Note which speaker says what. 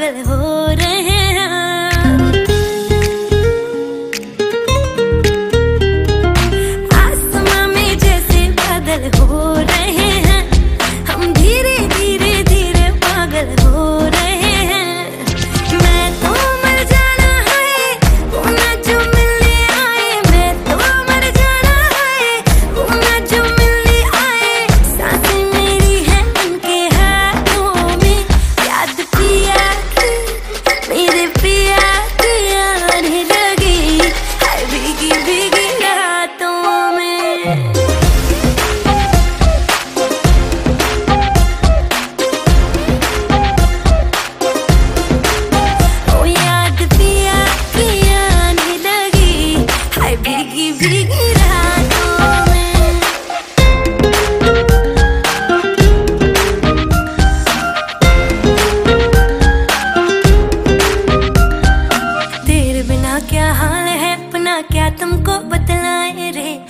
Speaker 1: पागल हो रहे क्या हाल है? अपना क्या तुमको बतलाए रे?